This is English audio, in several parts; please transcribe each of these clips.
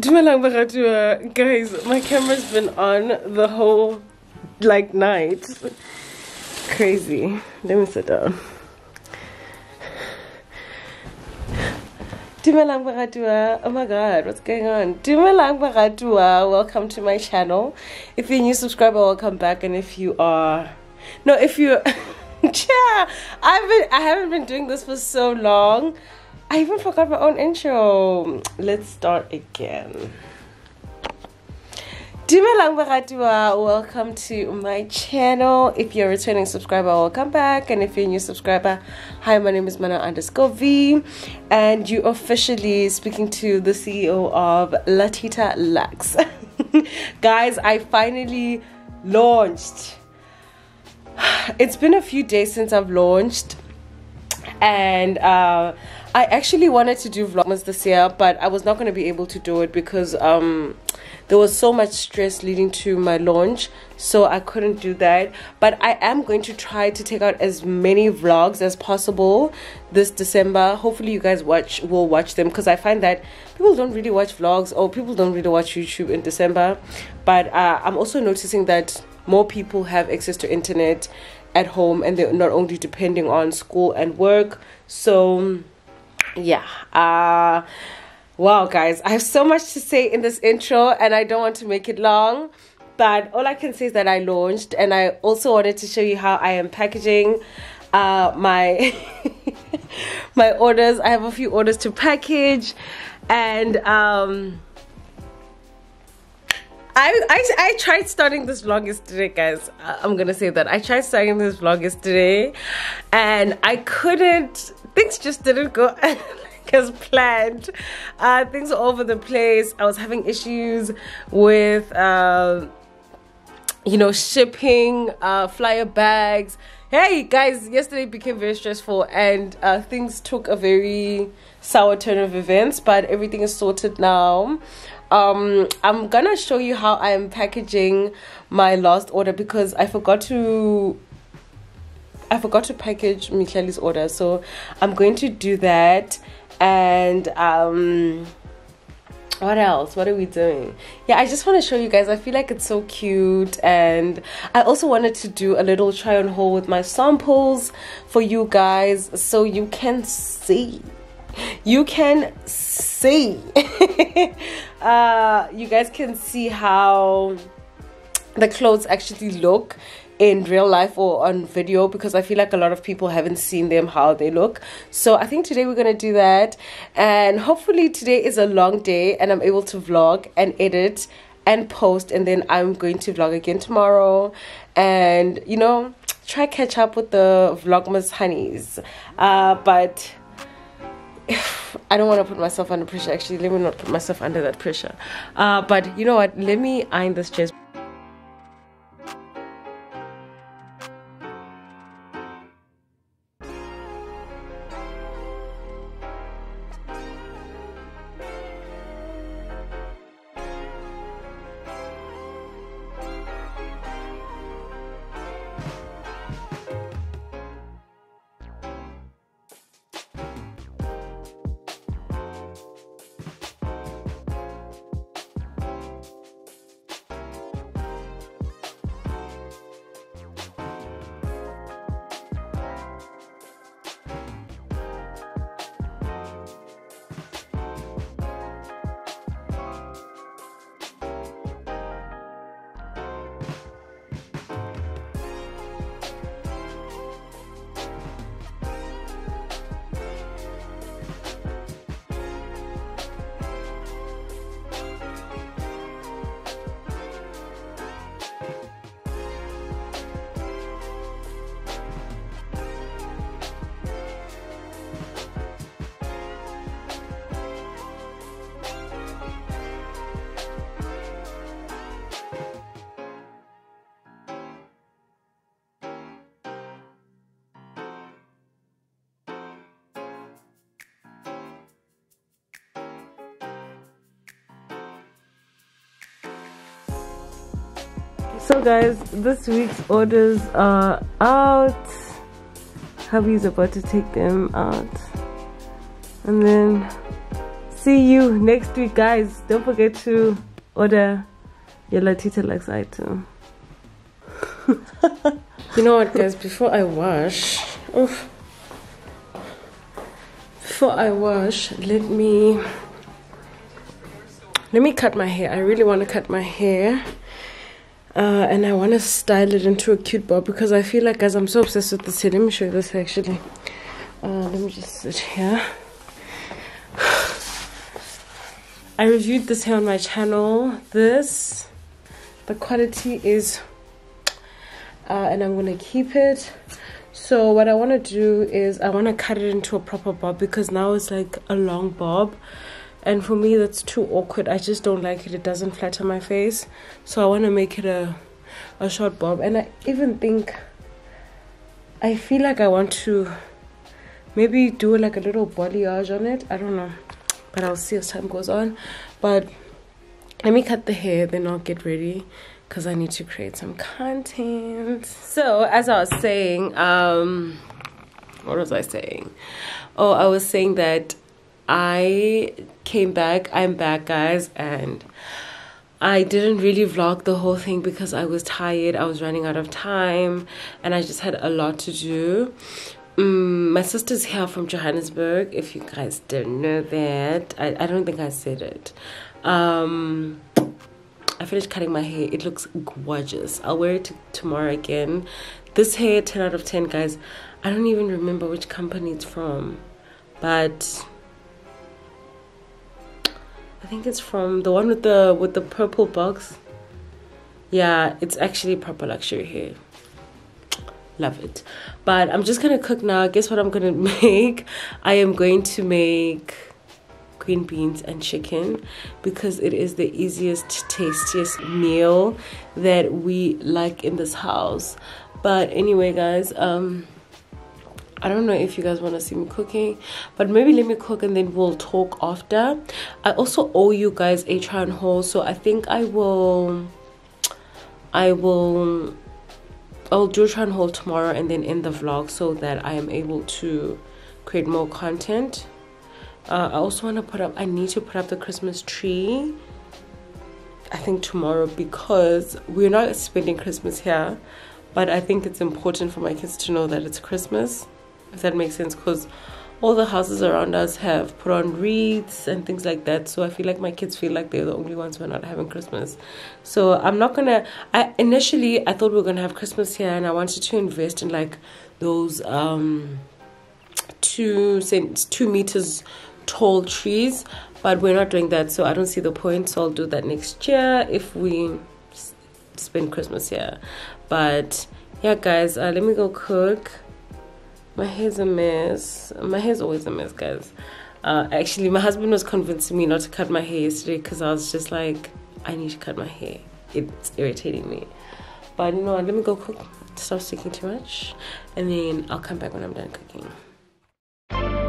Dumelang baratuwa. Uh, guys, my camera's been on the whole like night. Crazy. Let me sit down. Dumelang baratuwa. Uh, oh my god, what's going on? Dumelang baratuwa. Uh, welcome to my channel. If you're a new subscriber, welcome back. And if you are no, if you yeah, I've been I haven't been doing this for so long. I even forgot my own intro. Let's start again. Welcome to my channel. If you're a returning subscriber, welcome back. And if you're a new subscriber, hi, my name is Mmaneo underscore V. And you officially speaking to the CEO of Lathitha Luxe. Guys, I finally launched. It's been a few days since I've launched. And uh I actually wanted to do vlogmas this year, but I was not going to be able to do it because um, there was so much stress leading to my launch, so I couldn't do that. But I am going to try to take out as many vlogs as possible this December. Hopefully, you guys watch will watch them because I find that people don't really watch vlogs or people don't really watch YouTube in December. But uh, I'm also noticing that more people have access to internet at home and they're not only depending on school and work. So yeah uh wow guys i have so much to say in this intro and i don't want to make it long but all i can say is that i launched and i also wanted to show you how i am packaging uh my my orders. I have a few orders to package and um I, I, I tried starting this vlog yesterday guys. I'm gonna say that. I tried starting this vlog yesterday and i couldn't things just didn't go as planned. Uh, things all over the place. I was having issues with, uh, you know, shipping, uh, flyer bags. Hey guys, yesterday became very stressful and uh, things took a very sour turn of events, but everything is sorted now. Um, I'm gonna show you how I am packaging my last order because I forgot to I forgot to package Michele's order, so I'm going to do that. And um, what else? What are we doing? Yeah, I just want to show you guys. I feel like it's so cute, and I also wanted to do a little try on haul with my samples for you guys, so you can see. You can see. uh, you guys can see how the clothes actually look in real life or on video because I feel like a lot of people haven't seen them how they look. So I think today we're going to do that. And hopefully today is a long day and I'm able to vlog and edit and post. And then I'm going to vlog again tomorrow. And, you know, try catch up with the Vlogmas honeys. Uh, but... I don't want to put myself under pressure. Actually, let me not put myself under that pressure. Uh, but you know what? Let me iron this dress. So guys this week's orders are out hubby's about to take them out and then see you next week, guys. Don't forget to order your Lathitha Luxe item. you know what, guys? Before I wash, before I wash, let me let me cut my hair. I really want to cut my hair. Uh, and I want to style it into a cute bob because I feel like, guys, I'm so obsessed with this hair. Let me show you this actually. Uh, let me just sit here. I reviewed this hair on my channel. This, the quality is, uh, and I'm gonna keep it. So what I want to do is I want to cut it into a proper bob because now it's like a long bob and for me that's too awkward. I just don't like it. It doesn't flatter my face. So i want to make it a a short bob. And i even think i feel like i want to maybe do like a little balayage on it. I don't know. But i'll see as time goes on. But let me cut the hair then i'll get ready because i need to create some content. So as i was saying um what was i saying? Oh i was saying that I came back. I'm back, guys, and I didn't really vlog the whole thing because I was tired. I was running out of time, and I just had a lot to do. Um, my sister's here from Johannesburg. If you guys didn't know that, I, I don't think I said it. Um, I finished cutting my hair. It looks gorgeous. I'll wear it tomorrow again. This hair, 10 out of 10, guys. I don't even remember which company it's from, but think it's from the one with the with the purple box. Yeah, it's actually proper luxury here. Love it. But I'm just gonna cook now. Guess what I'm gonna make? I am going to make green beans and chicken because it is the easiest, tastiest meal that we like in this house. But anyway, guys, um I don't know if you guys want to see me cooking, but maybe let me cook and then we'll talk after. I also owe you guys a try and haul, so I think I will. I will. I'll do a try and haul tomorrow and then end the vlog so that I am able to create more content. Uh, I also want to put up. I need to put up the Christmas tree. I think tomorrow because we're not spending Christmas here, but I think it's important for my kids to know that it's Christmas if that makes sense because all the houses around us have put on wreaths and things like that. So i feel like my kids feel like they're the only ones who are not having christmas. So i'm not gonna i initially i thought we were gonna have christmas here and i wanted to invest in like those um two two meters tall trees but we're not doing that. So i don't see the point so i'll do that next year if we spend christmas here. But yeah guys uh, let me go cook my hair's a mess. My hair's always a mess guys. Uh, actually my husband was convincing me not to cut my hair yesterday because i was just like i need to cut my hair. It's irritating me. But you know what? Let me go cook. Stop sticking too much. And then i'll come back when i'm done cooking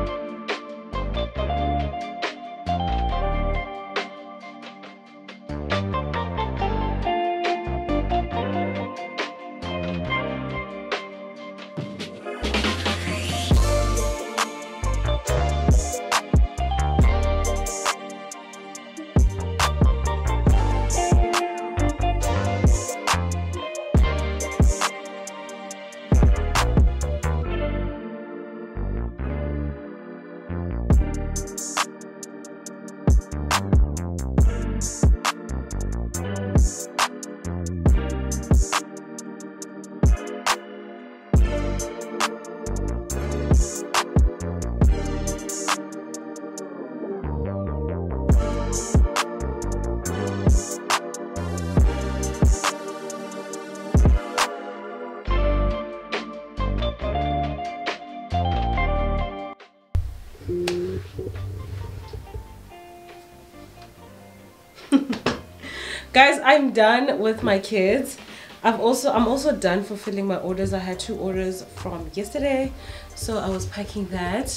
guys i'm done with my kids. I've also i'm also done fulfilling my orders. I had two orders from yesterday so i was packing that.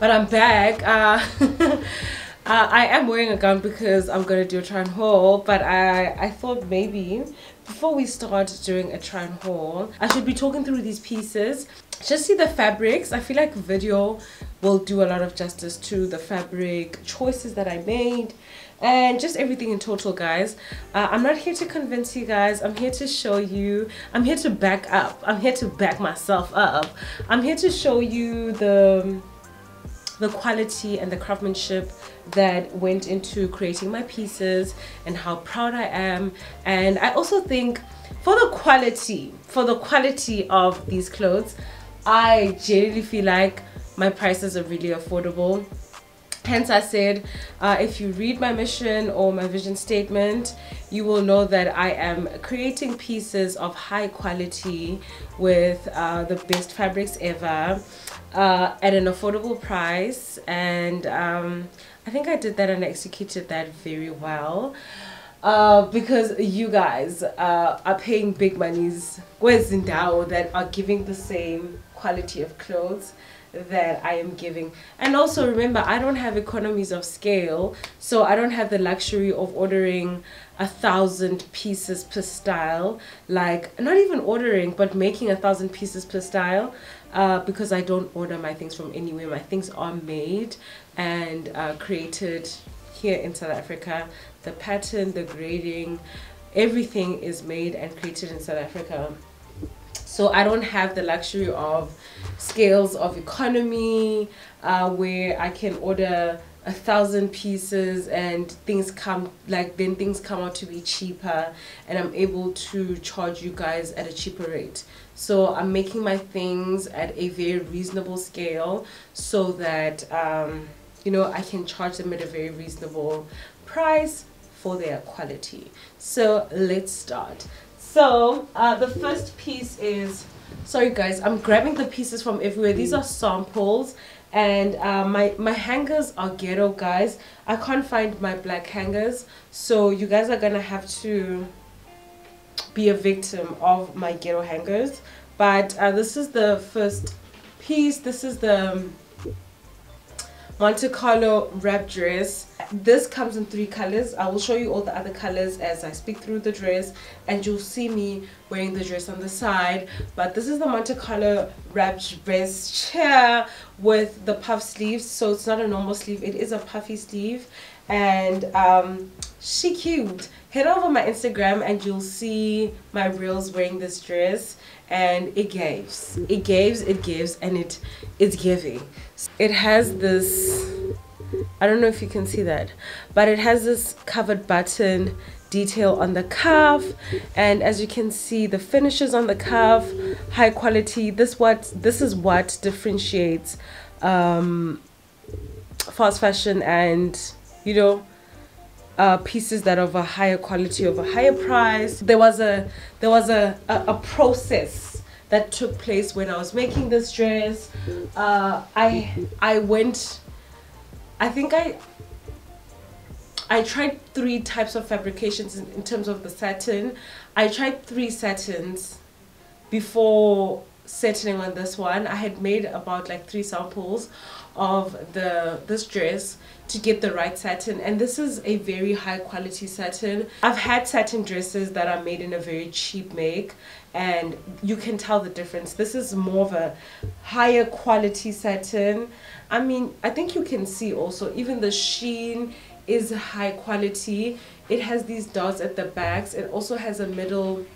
But i'm back. Uh Uh, I am wearing a gown because I'm gonna do a try on haul, but I I thought maybe before we start doing a try on haul, I should be talking through these pieces. Just see the fabrics. I feel like video will do a lot of justice to the fabric choices that I made and just everything in total guys. Uh, i'm not here to convince you guys. I'm here to show you. I'm here to back up. I'm here to back myself up. I'm here to show you the the quality and the craftsmanship that went into creating my pieces and how proud I am. And I also think for the quality for the quality of these clothes I genuinely feel like my prices are really affordable hence I said uh, if you read my mission or my vision statement you will know that I am creating pieces of high quality with uh, the best fabrics ever uh, at an affordable price. And um, I think I did that and executed that very well uh, because you guys uh, are paying big monies that are giving the same quality of clothes that I am giving. And also remember, I don't have economies of scale, so I don't have the luxury of ordering a thousand pieces per style. Like, not even ordering, but making a thousand pieces per style uh, because I don't order my things from anywhere. My things are made and uh, created here in South Africa. The pattern, the grading, everything is made and created in South Africa. So I don't have the luxury of scales of economy uh, where I can order a thousand pieces and things come like then things come out to be cheaper and I'm able to charge you guys at a cheaper rate. So I'm making my things at a very reasonable scale so that um, you know I can charge them at a very reasonable price for their quality. So let's start so uh, the first piece is sorry guys I'm grabbing the pieces from everywhere. These are samples and uh, my my hangers are ghetto guys. I can't find my black hangers. So you guys are gonna have to be a victim of my ghetto hangers. But uh, this is the first piece. This is the um, Monte Carlo wrap dress. This comes in three colors. I will show you all the other colors as i speak through the dress and you'll see me wearing the dress on the side. But this is the monte carlo wrapped dress chair with the puff sleeves. So it's not a normal sleeve. It is a puffy sleeve. And um she cute head over my instagram and you'll see my reels wearing this dress. And it gives it gives it gives and it it's giving. It has this I don't know if you can see that but it has this covered button detail on the cuff and as you can see the finishes on the cuff high quality. This what this is what differentiates um, fast fashion and you know uh, pieces that are of a higher quality of a higher price there was a there was a, a, a process that took place when I was making this dress uh, I I went I think I I tried three types of fabrications in, in terms of the satin. I tried three satins before settling on this one. I had made about like three samples of the this dress to get the right satin and this is a very high quality satin. I've had satin dresses that are made in a very cheap make and you can tell the difference. This is more of a higher quality satin. I mean, I think you can see also even the sheen is high quality. It has these dots at the backs. It also has a middle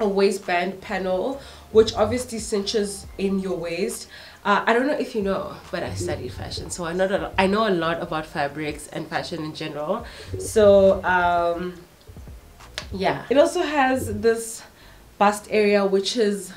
a waistband panel which obviously cinches in your waist. Uh, I don't know if you know, but I studied fashion, so I know know a lot about fabrics and fashion in general. So um, yeah, it also has this bust area which is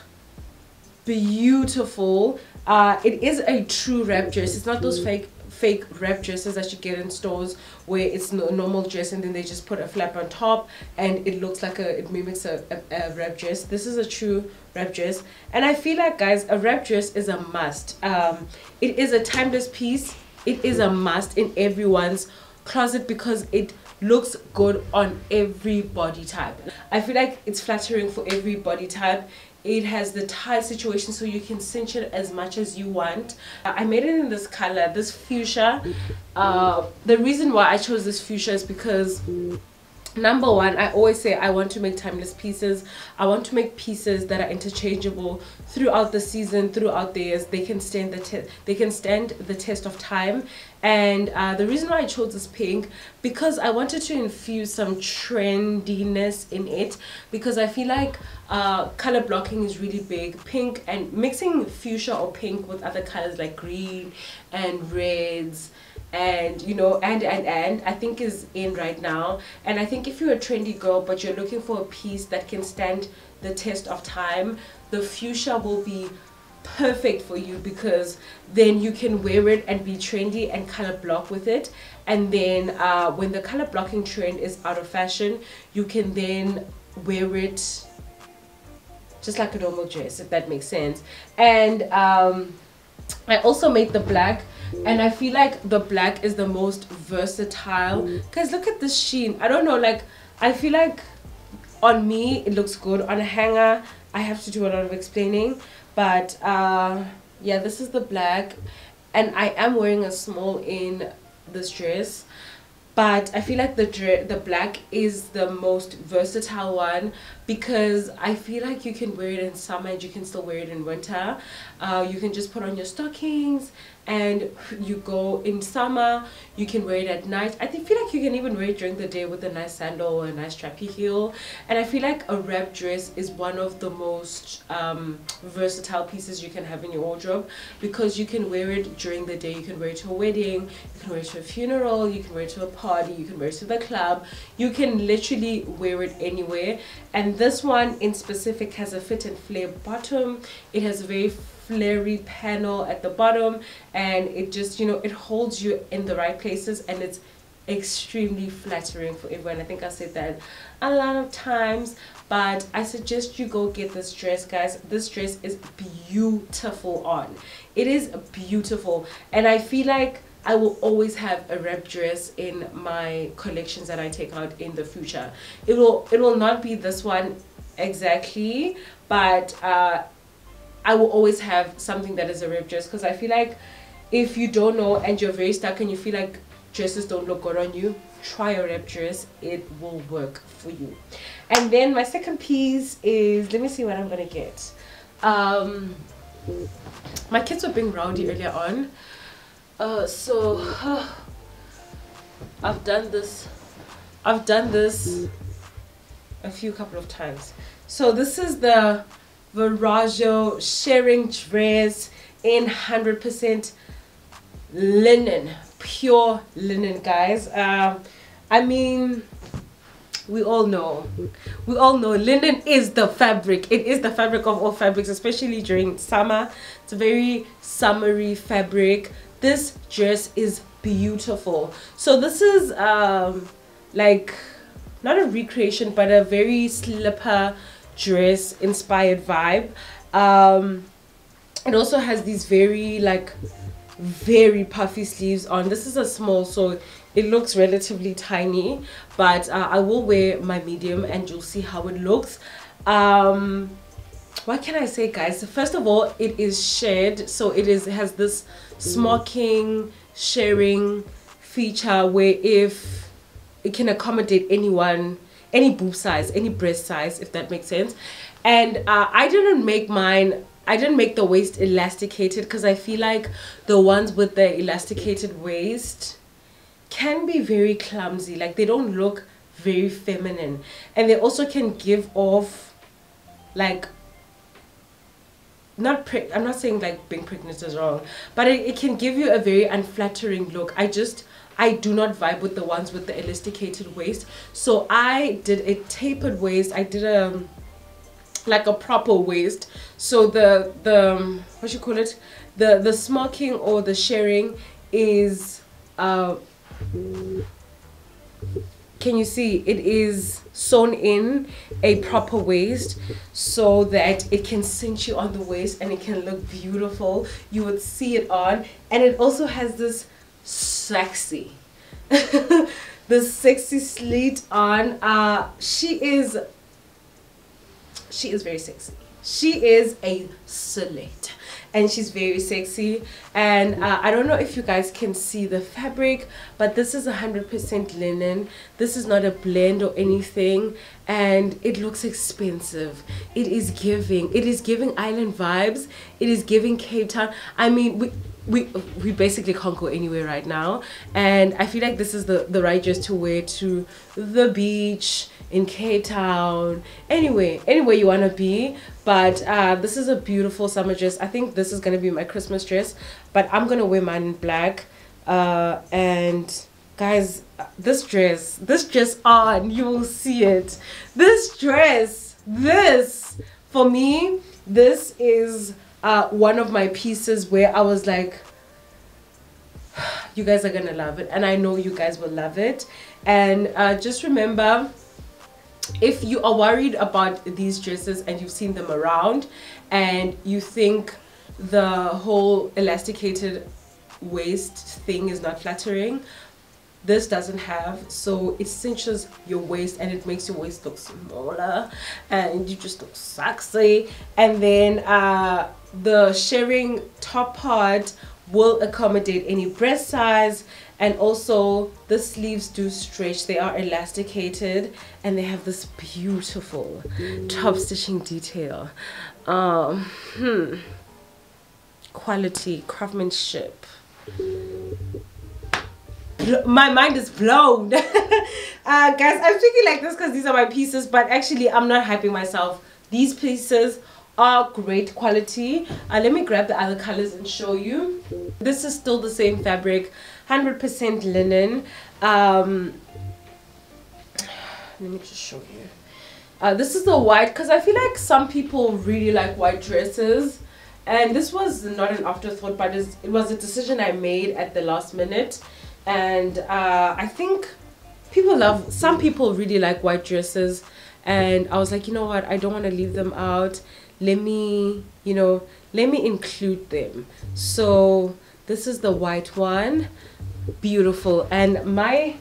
beautiful. Uh, it is a true wrap dress it's not those fake fake wrap dresses that you get in stores where it's a normal dress and then they just put a flap on top and it looks like a it mimics a, a, a wrap dress. This is a true wrap dress. And i feel like guys a wrap dress is a must. Um, it is a timeless piece. It is a must in everyone's closet because it looks good on every body type. I feel like it's flattering for every body type it has the tie situation so you can cinch it as much as you want. I made it in this color this fuchsia. Uh, the reason why i chose this fuchsia is because number one i always say i want to make timeless pieces. I want to make pieces that are interchangeable throughout the season throughout the years. They can stand the test they can stand the test of time. And uh, the reason why i chose this pink because i wanted to infuse some trendiness in it because i feel like uh, color blocking is really big. Pink and mixing fuchsia or pink with other colors like green and reds and you know and and and i think is in right now. And i think if you're a trendy girl but you're looking for a piece that can stand the test of time the fuchsia will be perfect for you because then you can wear it and be trendy and color block with it. And then uh, when the color blocking trend is out of fashion you can then wear it just like a normal dress if that makes sense. And um, I also made the black and I feel like the black is the most versatile. Because look at this sheen. I don't know like I feel like on me it looks good. On a hanger I have to do a lot of explaining. But uh, yeah this is the black. And I am wearing a small in this dress. But I feel like the the black is the most versatile one because I feel like you can wear it in summer and you can still wear it in winter. Uh, you can just put on your stockings and you go in summer you can wear it at night. I feel like you can even wear it during the day with a nice sandal or a nice strappy heel. And i feel like a wrap dress is one of the most um, versatile pieces you can have in your wardrobe because you can wear it during the day. You can wear it to a wedding you can wear it to a funeral you can wear it to a party you can wear it to the club. You can literally wear it anywhere. And this one in specific has a fit and flare bottom. It has a very flary panel at the bottom and it just you know it holds you in the right places and it's extremely flattering for everyone. I think i said that a lot of times but i suggest you go get this dress guys. This dress is beautiful on. It is beautiful and i feel like I will always have a wrap dress in my collections that I take out in the future. It will it will not be this one exactly, but uh, I will always have something that is a wrap dress because I feel like if you don't know and you're very stuck and you feel like dresses don't look good on you, try a wrap dress. It will work for you. And then my second piece is, let me see what I'm going to get. Um, my kids were being rowdy earlier on. Uh, so uh, I've done this. I've done this a few couple of times. So this is the Versace shirring dress in 100% linen pure linen guys. Um, I mean we all know we all know linen is the fabric. It is the fabric of all fabrics especially during summer. It's a very summery fabric. This dress is beautiful. So this is um like not a recreation but a very slipper dress inspired vibe. Um it also has these very like very puffy sleeves on. This is a small so it looks relatively tiny but uh, i will wear my medium and you'll see how it looks. Um what can i say guys? First of all it is shirred. So it is it has this smocking shirring feature where if it can accommodate anyone any boob size any breast size if that makes sense. And uh, i didn't make mine i didn't make the waist elasticated because i feel like the ones with the elasticated waist can be very clumsy. Like they don't look very feminine. And they also can give off like not pre- i'm not saying like being pregnant is wrong but it, it can give you a very unflattering look. I just I do not vibe with the ones with the elasticated waist. So I did a tapered waist. I did a like a proper waist. So the the what you call it, the the smocking or the shirring is uh can you see it is sewn in a proper waist so that it can cinch you on the waist and it can look beautiful you would see it on and it also has this sexy the sexy slit on uh she is she is very sexy. She is a slate and she's very sexy. And uh, i don't know if you guys can see the fabric but this is 100% linen. This is not a blend or anything and it looks expensive. It is giving it is giving island vibes. It is giving cape town. I mean we we we basically can't go anywhere right now. And i feel like this is the the right dress to wear to the beach in cape town. Anyway anywhere you want to be. But uh, this is a beautiful summer dress. I think this is gonna be my christmas dress. But i'm gonna wear mine in black. Uh, and guys this dress this dress on you will see it. This dress this for me this is uh, one of my pieces where I was like, you guys are gonna love it, and I know you guys will love it. And uh, just remember, if you are worried about these dresses and you've seen them around, and you think the whole elasticated waist thing is not flattering, this doesn't have so it cinches your waist and it makes your waist look smaller and you just look sexy. And then uh, the shirring top part will accommodate any breast size and also the sleeves do stretch. They are elasticated and they have this beautiful top stitching detail. Um hmm. Quality craftsmanship my mind is blown. Uh, guys i'm speaking like this because these are my pieces but actually i'm not hyping myself. These pieces are great quality. Uh, let me grab the other colors and show you. This is still the same fabric 100% linen. Um, let me just show you. Uh, this is the white because I feel like some people really like white dresses. And this was not an afterthought but it was a decision I made at the last minute and uh, I think people love some people really like white dresses. And I was like you know what? I don't want to leave them out. Let me you know let me include them. So this is the white one. Beautiful. And my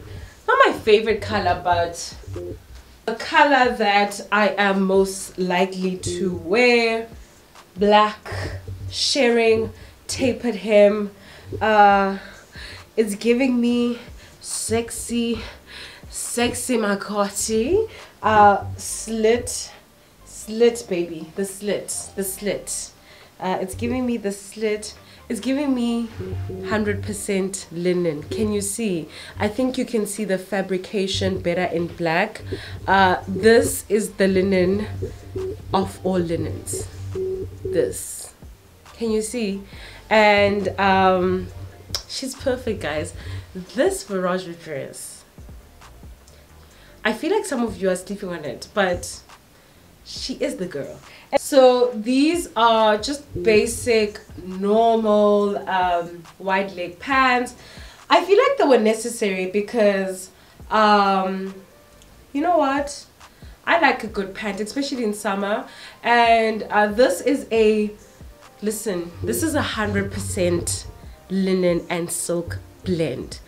not my favorite color but the color that I am most likely to wear black shirring tapered hem. Uh it's giving me sexy sexy makoti uh slit slit baby the slit the slit. Uh, it's giving me the slit. It's giving me 100% linen. Can you see? I think you can see the fabrication better in black. Uh, this is the linen of all linens. This. Can you see? And um, she's perfect guys. This Versace dress. I feel like some of you are sleeping on it but she is the girl. So these are just basic normal um, wide leg pants. I feel like they were necessary because um, you know what? I like a good pant especially in summer. And uh, this is a listen this is a hundred percent linen and silk blend.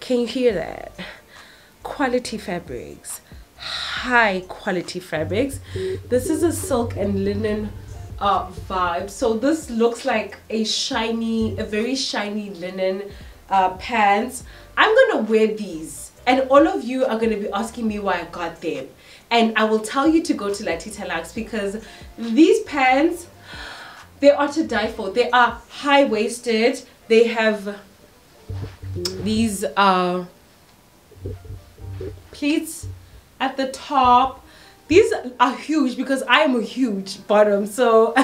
Can you hear that? Quality fabrics. High quality fabrics. This is a silk and linen uh, vibe. So this looks like a shiny a very shiny linen uh, pants. I'm gonna wear these and all of you are gonna be asking me why i got them. And i will tell you to go to Lathitha Luxe because these pants they are to die for. They are high-waisted they have these uh pleats at the top. These are huge because I am a huge bottom so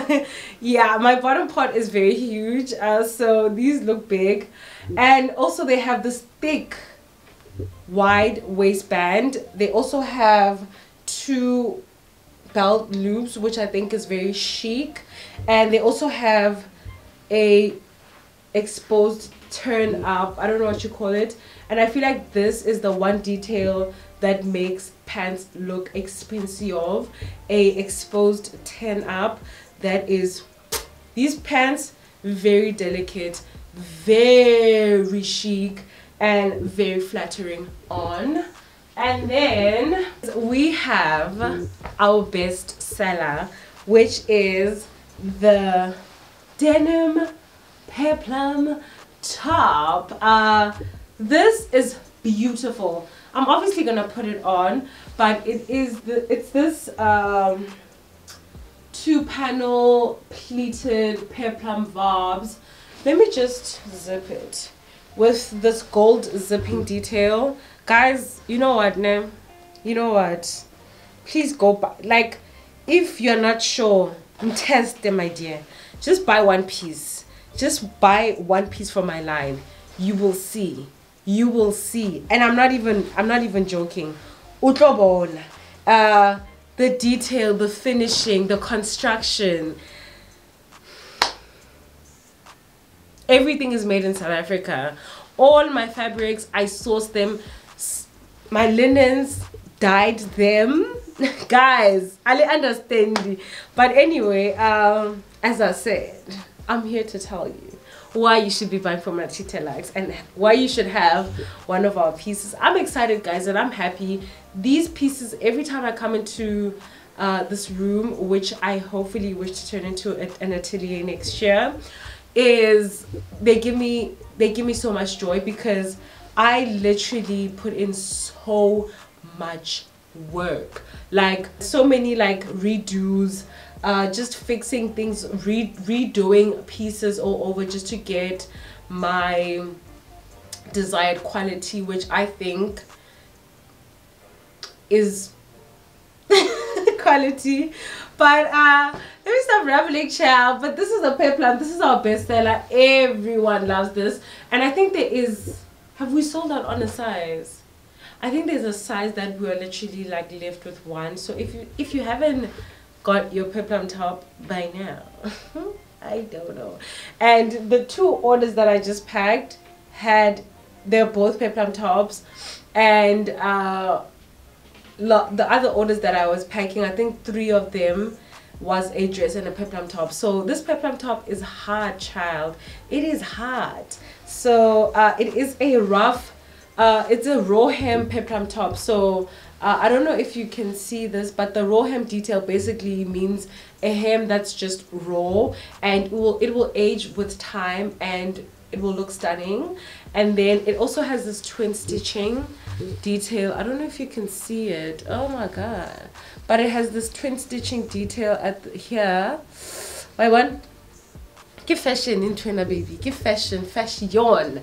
yeah my bottom part is very huge uh, so these look big. And also they have this thick wide waistband. They also have two belt loops which I think is very chic. And they also have a exposed turn up I don't know what you call it. And I feel like this is the one detail that makes pants look expensive Of a exposed turn up that is these pants very delicate very chic and very flattering on. And then we have our best seller which is the denim peplum top. Uh, this is beautiful. I'm obviously gonna put it on, but it is the it's this um, two panel pleated peplum vibes. Let me just zip it with this gold zipping detail. Guys, you know what, ne? You know what? Please go buy like if you're not sure, test them my dear. Just buy one piece. Just buy one piece from my line. You will see. You will see. And i'm not even i'm not even joking. Uh the detail the finishing the construction. Everything is made in south africa. All my fabrics i source them. My linens dyed them. Guys i understand. But anyway um as i said i'm here to tell you why you should be buying from Lathitha Luxe and why you should have one of our pieces. I'm excited guys and I'm happy. These pieces every time I come into uh, this room which I hopefully wish to turn into a, an atelier next year is they give me they give me so much joy because I literally put in so much work like so many like redos uh, just fixing things, re redoing pieces all over just to get my desired quality, which I think is quality. But uh, let me stop rambling, child. But this is a peplum. This is our bestseller. Everyone loves this, and I think there is. Have we sold out on a size? I think there's a size that we're literally like left with one. So if you if you haven't got your peplum top by now. I don't know. And the two orders that I just packed had, they're both peplum tops. And uh, the other orders that I was packing, I think three of them was a dress and a peplum top. So this peplum top is hard, child. It is hard. So uh, it is a rough, uh, it's a raw hem peplum top. So uh, I don't know if you can see this, but the raw hem detail basically means a hem that's just raw and it will, it will age with time and it will look stunning. And then it also has this twin stitching detail. I don't know if you can see it. Oh my god. But it has this twin stitching detail at here. Why one? Give fashion in Twina baby. Give fashion. Fashion.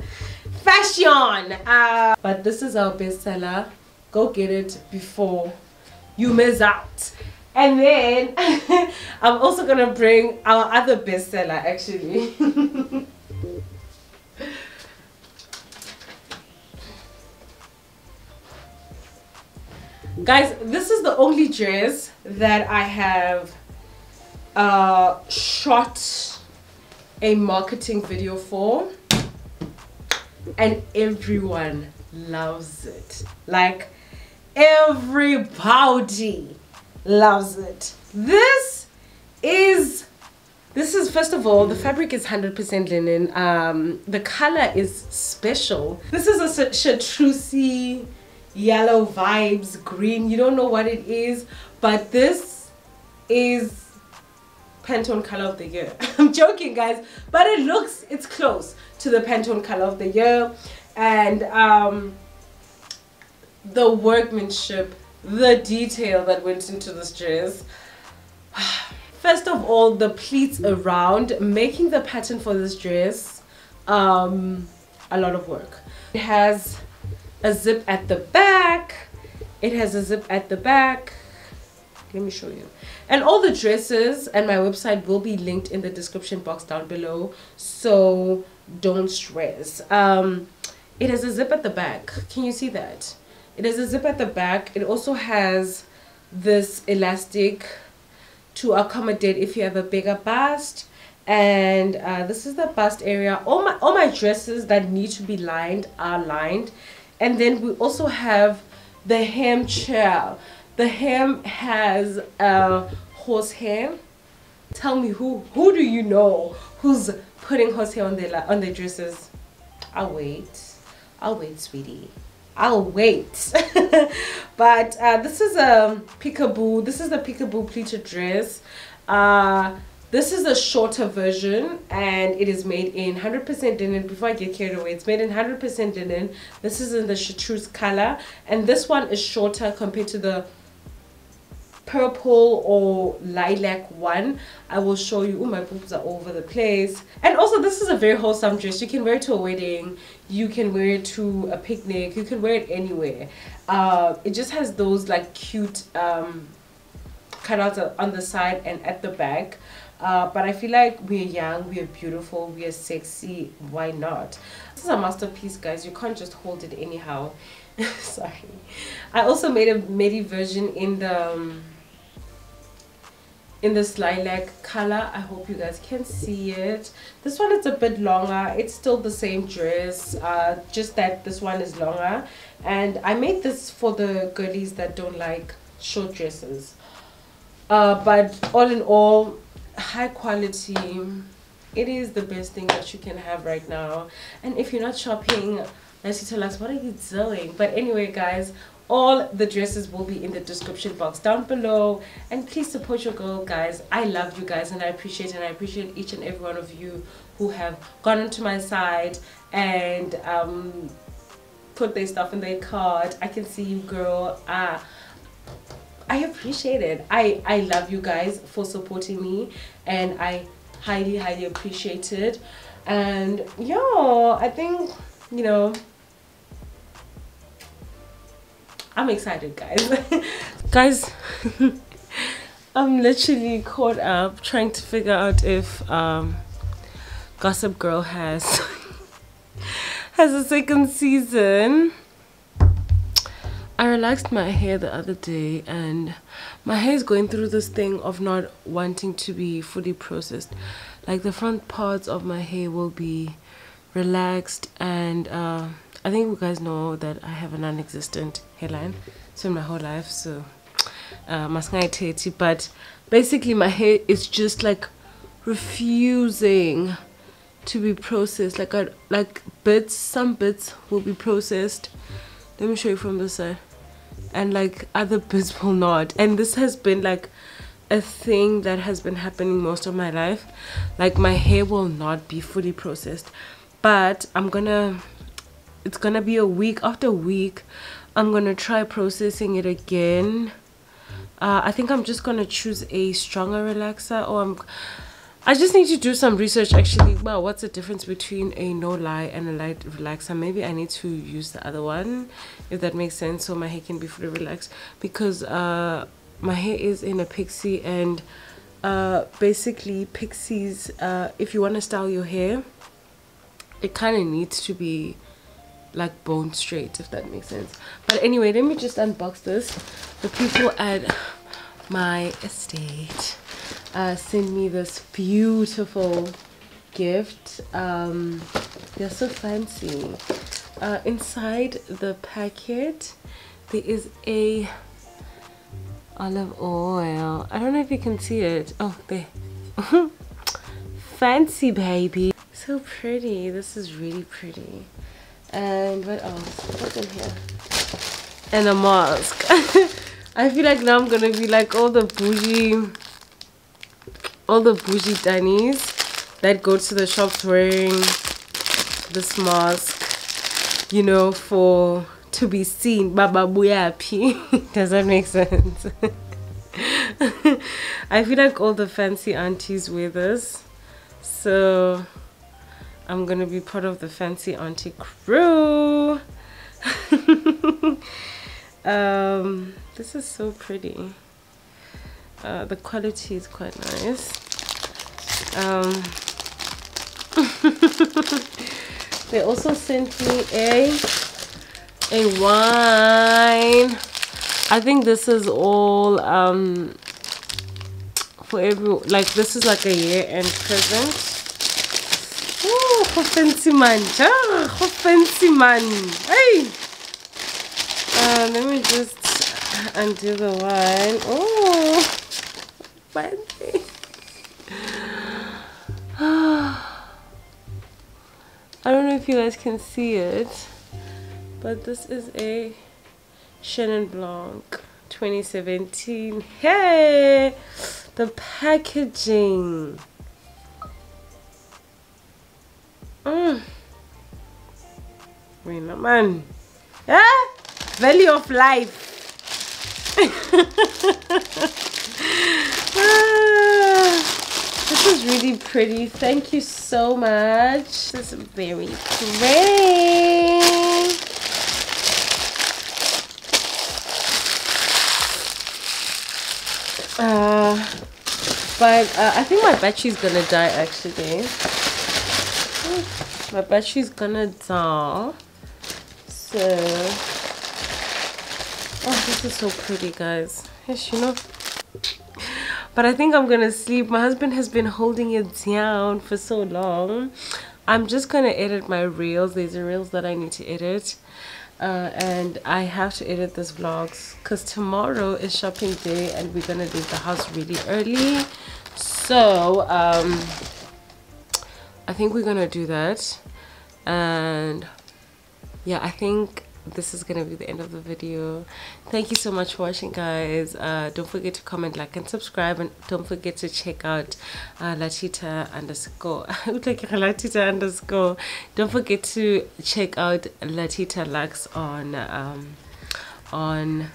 Fashion. Uh, but this is our bestseller go get it before you miss out. And then i'm also gonna bring our other bestseller actually. Guys this is the only dress that i have uh shot a marketing video for. And everyone loves it. Like Everybody loves it. This is this is first of all the fabric is 100% linen. Um the color is special. This is a chartreuse yellow vibes green. You don't know what it is but this is pantone color of the year. I'm joking guys but it looks it's close to the pantone color of the year. And um the workmanship, the detail that went into this dress. First of all, the pleats around, making the pattern for this dress, um, a lot of work. It has a zip at the back. It has a zip at the back. Let me show you. And all the dresses and my website will be linked in the description box down below. So don't stress. Um, it has a zip at the back. Can you see that? It has a zip at the back. It also has this elastic to accommodate if you have a bigger bust. And uh, this is the bust area. All my all my dresses that need to be lined are lined. And then we also have the hem chair. The hem has a horsehair tell me who who do you know who's putting horsehair on their on their dresses? I'll wait. I'll wait sweetie I'll wait. but uh, this is a peekaboo. This is the peekaboo pleated dress. Uh, this is a shorter version and it is made in 100% linen. Before I get carried away, it's made in 100% linen. This is in the chartreuse color and this one is shorter compared to the purple or lilac one i will show you oh my boobs are all over the place and also this is a very wholesome dress you can wear it to a wedding you can wear it to a picnic you can wear it anywhere uh, it just has those like cute um, cutouts on the side and at the back uh, but I feel like we're young, we're beautiful, we're sexy. Why not? This is a masterpiece, guys. You can't just hold it anyhow. Sorry. I also made a midi version in the um, in this lilac color. I hope you guys can see it. This one is a bit longer. It's still the same dress uh, just that this one is longer. And i made this for the girlies that don't like short dresses. Uh, but all in all high quality. It is the best thing that you can have right now. And if you're not shopping let's tell us what are you doing? But anyway guys all the dresses will be in the description box down below. And please support your girl guys. I love you guys and i appreciate and i appreciate each and every one of you who have gone onto my side and um, put their stuff in their cart. I can see you girl. Ah i appreciate it. I i love you guys for supporting me and i highly highly appreciate it. And yeah i think you know I'm excited, guys. guys, I'm literally caught up trying to figure out if um, Gossip Girl has has a second season. I relaxed my hair the other day and my hair is going through this thing of not wanting to be fully processed. Like the front parts of my hair will be relaxed and uh, I think you guys know that I have a non-existent hairline so in my whole life so uh but basically my hair is just like refusing to be processed. Like I, like bits some bits will be processed. Let me show you from this side. And like other bits will not. And this has been like a thing that has been happening most of my life. Like my hair will not be fully processed. But i'm gonna it's gonna be a week after week i'm gonna try processing it again uh, i think i'm just gonna choose a stronger relaxer or i'm I just need to do some research actually. Well, what's the difference between a no lye and a light relaxer? Maybe I need to use the other one, if that makes sense, so my hair can be fully relaxed. Because uh, my hair is in a pixie, and uh, basically pixies, uh, if you want to style your hair, it kind of needs to be like bone straight if that makes sense. But anyway let me just unbox this. The people at my estate uh, sent me this beautiful gift. Um, they're so fancy. Uh, inside the packet there is a olive oil. I don't know if you can see it. Oh there. Fancy baby. So pretty. This is really pretty and what else? What's in here? And a mask. I feel like now i'm gonna be like all the bougie all the bougie dannies that go to the shops wearing this mask you know for to be seen. Baba buyapi does that make sense? I feel like all the fancy aunties wear this. So I'm gonna be part of the fancy auntie crew. um, this is so pretty. Uh, the quality is quite nice. Um, they also sent me a a wine. I think this is all um, for every like this is like a year end present go fancy man ah, go fancy man hey! Uh, let me just undo the wine. Oh fancy I don't know if you guys can see it but this is a Chenin Blanc 2017 hey! The packaging. Man. Yeah? Value of life. this is really pretty. Thank you so much. This is very pretty. Uh, but uh, I think my battery's gonna die actually. My battery's gonna die. So, oh, this is so pretty, guys. Yes, you know. But I think I'm gonna sleep. My husband has been holding it down for so long. I'm just gonna edit my reels. These are reels that I need to edit uh, and I have to edit this vlogs because tomorrow is shopping day and we're gonna leave the house really early so um, I think we're gonna do that and yeah I think this is gonna be the end of the video. Thank you so much for watching guys. Uh, don't forget to comment like and subscribe and don't forget to check out uh, Lathitha underscore Lathitha underscore. Don't forget to check out Lathitha Luxe on um, on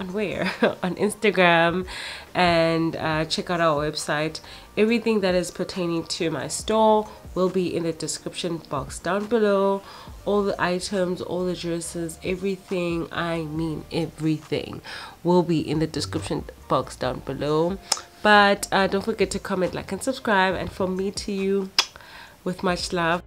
on where? On instagram. And uh, check out our website. Everything that is pertaining to my store will be in the description box down below all the items all the dresses everything i mean everything will be in the description box down below. But uh, don't forget to comment like and subscribe. And from me to you with much love